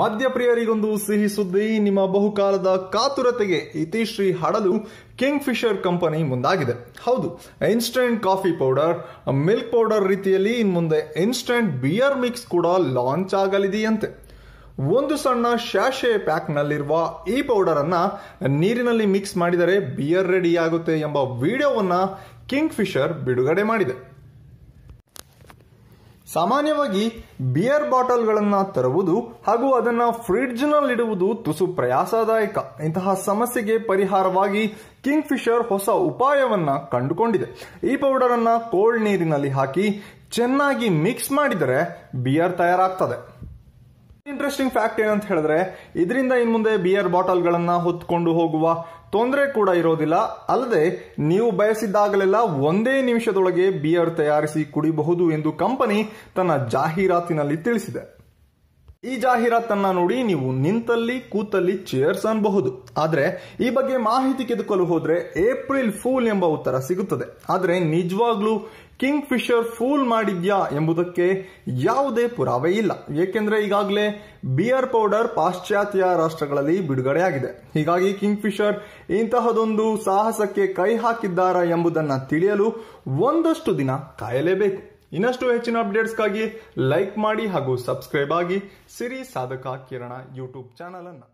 ಮದ್ಯಪ್ರಿಯರಿಗೊಂದು ಸಿಹಿ ಸುದ್ದಿ. ನಿಮ್ಮ ಬಹುಕಾಲದ ಕಾತುರತೆಗೆ ಇತಿಶ್ರೀ ಹಡಲು ಕಿಂಗ್ ಫಿಶರ್ ಕಂಪನಿ ಮುಂದಾಗಿದೆ. ಹೌದು, instant coffee powder, milk powder ರೀತಿಯಲ್ಲಿ ಇನ್ ಮುಂದೆ ಇನ್ಸ್ಟೆಂಟ್ ಬಿಯರ್ ಮಿಕ್ಸ್ ಕೂಡ ಲಾಂಚ್ ಆಗಲಿದೆಯಂತೆ. ಒಂದು ಸಣ್ಣ ಶಾಶೆ ಪ್ಯಾಕ್ನಲ್ಲಿರುವ ಈ ಪೌಡರ್ ಅನ್ನ ನೀರಿನಲ್ಲಿ ಮಿಕ್ಸ್ ಮಾಡಿದರೆ ಬಿಯರ್ ರೆಡಿ ಆಗುತ್ತೆ ಎಂಬ ವಿಡಿಯೋವನ್ನ ಕಿಂಗ್ ಫಿಶರ್ ಬಿಡುಗಡೆ ಮಾಡಿದೆ. ಸಾಮಾನ್ಯವಾಗಿ ಬಿಯರ್ ಬಾಟಲ್ಗಳನ್ನು ತರುವುದು ಹಾಗೂ ಅದನ್ನ ಫ್ರಿಡ್ಜ್ನಲ್ಲಿಡುವುದು ತುಸು ಪ್ರಯಾಸದಾಯಕ. ಇಂತಹ ಸಮಸ್ಯೆಗೆ ಪರಿಹಾರವಾಗಿ ಕಿಂಗ್ ಫಿಶರ್ ಹೊಸ ಉಪಾಯವನ್ನ ಕಂಡುಕೊಂಡಿದೆ. ಈ ಪೌಡರ್ ಅನ್ನ ಕೋಲ್ಡ್ ನೀರಿನಲ್ಲಿ ಹಾಕಿ ಚೆನ್ನಾಗಿ ಮಿಕ್ಸ್ ಮಾಡಿದರೆ ಬಿಯರ್ ತಯಾರಾಗ್ತದೆ. ಇಂಟ್ರೆಸ್ಟಿಂಗ್ ಫ್ಯಾಕ್ಟ್ ಏನಂತ ಹೇಳಿದ್ರೆ, ಇದರಿಂದ ಇನ್ಮುಂದೆ ಬಿಯರ್ ಬಾಟಲ್ಗಳನ್ನ ಹೊತ್ಕೊಂಡು ಹೋಗುವ ತೊಂದರೆ ಕೂಡ ಇರೋದಿಲ್ಲ. ಅಲ್ಲದೆ ನೀವು ಬಯಸಿದ್ದಾಗಲೆಲ್ಲ ಒಂದೇ ನಿಮಿಷದೊಳಗೆ ಬಿಯರ್ ತಯಾರಿಸಿ ಕುಡಿಬಹುದು ಎಂದು ಕಂಪನಿ ತನ್ನ ಜಾಹೀರಾತಿನಲ್ಲಿ ತಿಳಿಸಿದೆ. ಈ ಜಾಹೀರಾತನ್ನ ನೋಡಿ ನೀವು ನಿಂತಲ್ಲಿ ಕೂತಲ್ಲಿ ಚೇರ್ಸ್ ಅನ್ಬಹುದು. ಆದ್ರೆ, ಈ ಬಗ್ಗೆ ಮಾಹಿತಿ ಕಿದುಕಲು ಹೋದ್ರೆ ಏಪ್ರಿಲ್ ಫೂಲ್ ಎಂಬ ಉತ್ತರ ಸಿಗುತ್ತದೆ. ಆದ್ರೆ, ನಿಜವಾಗ್ಲೂ ಕಿಂಗ್ ಫಿಶರ್ ಫೂಲ್ ಮಾಡಿದ್ಯಾ ಎಂಬುದಕ್ಕೆ ಯಾವುದೇ ಪುರಾವೆ ಇಲ್ಲ. ಏಕೆಂದ್ರೆ ಈಗಾಗಲೇ ಬಿಯರ್ ಪೌಡರ್ ಪಾಶ್ಚಾತ್ಯ ರಾಷ್ಟ್ರಗಳಲ್ಲಿ ಬಿಡುಗಡೆಯಾಗಿದೆ. ಹೀಗಾಗಿ ಕಿಂಗ್ ಫಿಶರ್ ಇಂತಹದೊಂದು ಸಾಹಸಕ್ಕೆ ಕೈ ಹಾಕಿದ್ದಾರಾ ಎಂಬುದನ್ನು ತಿಳಿಯಲು ಒಂದಷ್ಟು ದಿನ ಕಾಯಲೇಬೇಕು. ಇನ್ನಷ್ಟು ಹೆಚ್ಚಿನ ಅಪ್ಡೇಟ್ಸ್ಗಾಗಿ ಲೈಕ್ ಮಾಡಿ ಹಾಗೂ ಸಬ್ಸ್ಕ್ರೈಬ್ ಆಗಿ ಸಿರಿ ಸಾಧಕ ಕಿರಣ ಯೂಟ್ಯೂಬ್ ಚಾನಲನ್ನು.